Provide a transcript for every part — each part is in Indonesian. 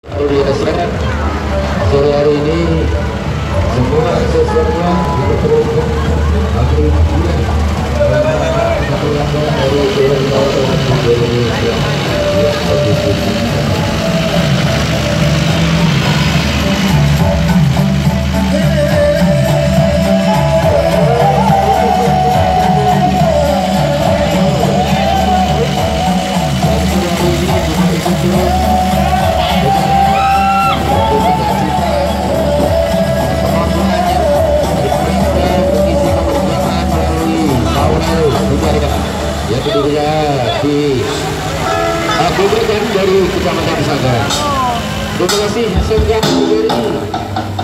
Luar biasa sore hari ini semua aksesorisnya diperuntukkan bagi di Abu Bakar dari Kecamatan Saga. Terima kasih. SMK Abu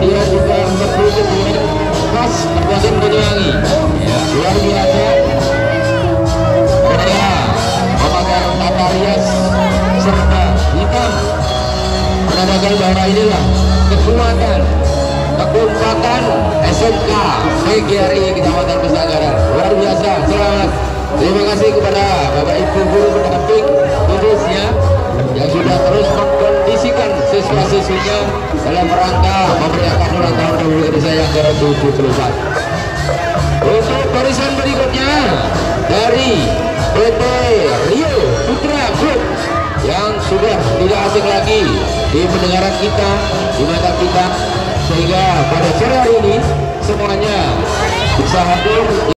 kemudian juga berbuka dengan khas Kabupaten Banyuwangi. Luar biasa. Budaya memakai tata rias serta hitam. Menandakan bahwa inilah kekuatan kekompakan SMK PGRI Kecamatan Pesanggaran. Luar biasa. Selamat. Terima kasih kepada Bapak siswa-siswinya dalam rangka memeriahkan ulang tahun Republik Indonesia yang ke-74 untuk barisan berikutnya dari PT Rio Putra Group yang sudah tidak asing lagi di pendengaran kita, di mata kita, sehingga pada sore hari ini semuanya bisa hadir